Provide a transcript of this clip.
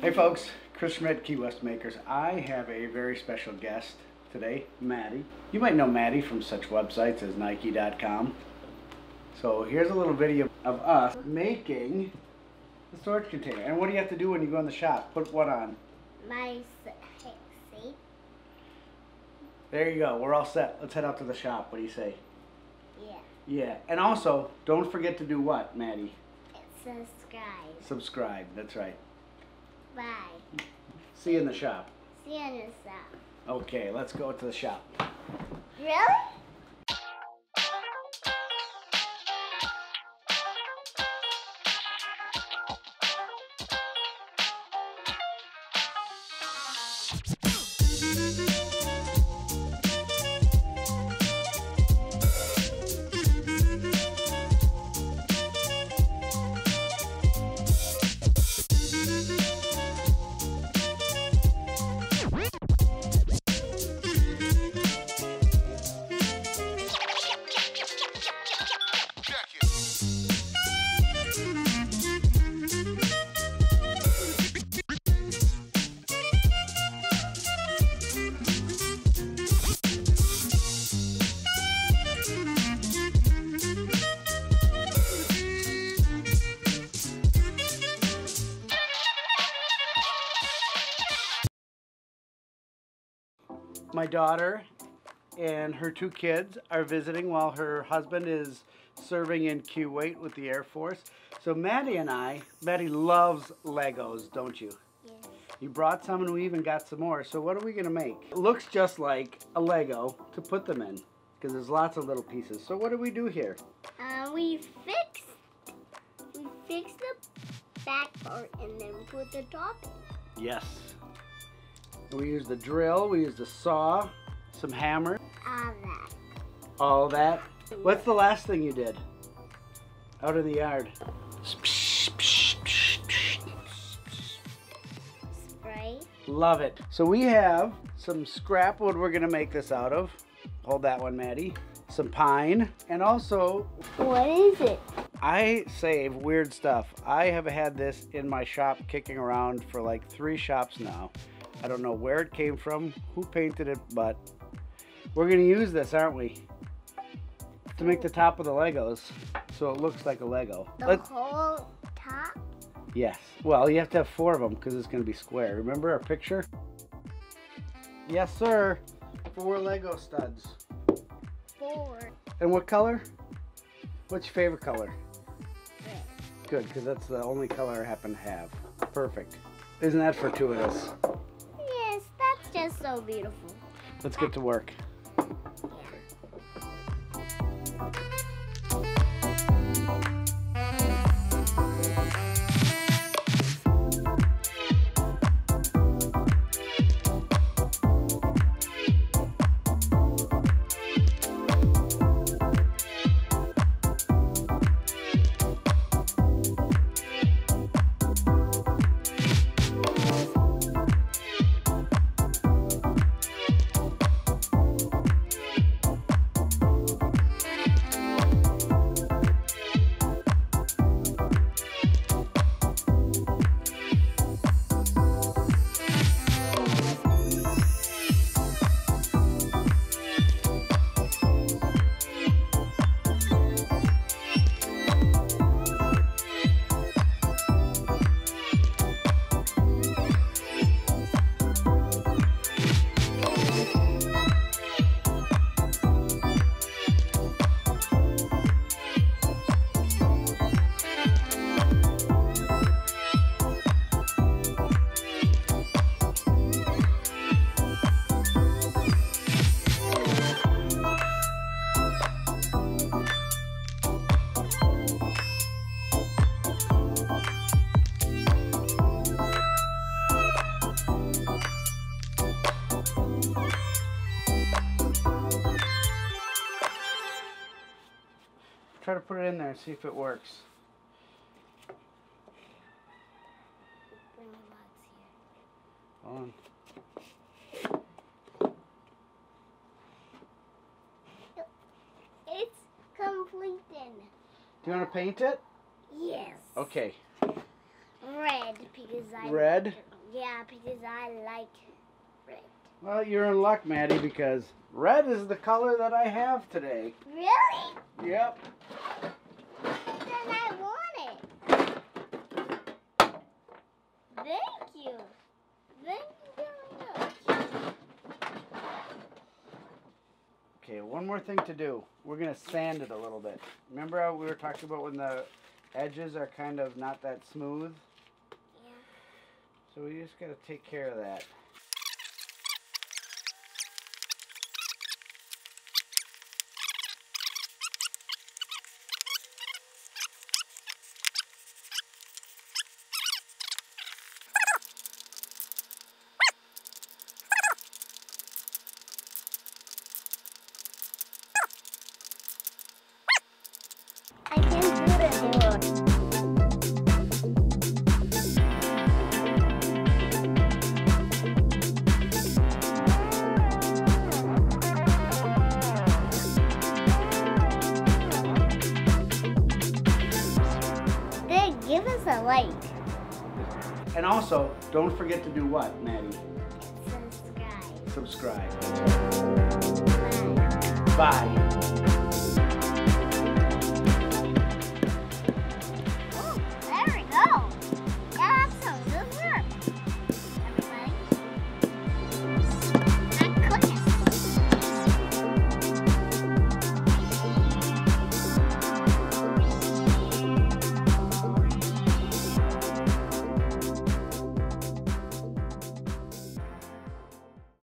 Hey folks, Chris Schmit, Key West Makers. I have a very special guest today, Maddy. You might know Maddy from such websites as Nike.com. So here's a little video of us making the storage container. And what do you have to do when you go in the shop? Put what on? My s- hey, see? There you go. We're all set. Let's head out to the shop. What do you say? Yeah. Yeah. And also, don't forget to do what, Maddy? It's subscribe. Subscribe. That's right. Bye. See you in the shop. See you in the shop. Okay, let's go to the shop. Really? My daughter and her two kids are visiting while her husband is serving in Kuwait with the Air Force. So Maddy and I, Maddy loves Legos, don't you? Yes. You brought some and we even got some more. So what are we gonna make? It looks just like a Lego to put them in because there's lots of little pieces. So what do we do here? Um, we fixed. We fixed the back part and then put the top in. Yes. We use the drill, we use the saw, some hammer, Ah, that. all that. What's the last thing you did? Out in the yard. Spray. Love it. So we have some scrap wood we're gonna make this out of. Hold that one, Maddy. Some pine, and also What is it? I save weird stuff. I have had this in my shop kicking around for like three shops now. I don't know where it came from, who painted it, but we're gonna use this, aren't we? To make the top of the Legos, so it looks like a Lego. The Let's, whole top? yes. Well, you have to have four of them because it's gonna be square. Remember our picture? Yes, sir. Four Lego studs. Four. And what color? What's your favorite color? Red. Good, because that's the only color I happen to have. Perfect. Isn't that fortuitous? Beautiful. Let's get to work. Try to put it in there and see if it works. Bring the box here. On. It's complete then. Do you want to paint it? Yes. Okay. Red. red because I Red? Yeah, because I like red. Well, you're in luck, Maddy, because red is the color that I have today. Really? Yep. Then I want it. Thank you. Thank you very much. Okay, one more thing to do. We're gonna sand it a little bit. Remember how we were talking about when the edges are kind of not that smooth? Yeah. So we just gotta take care of that. Us a like. And also, don't forget to do what, Maddy? Subscribe. Subscribe. Bye. Bye.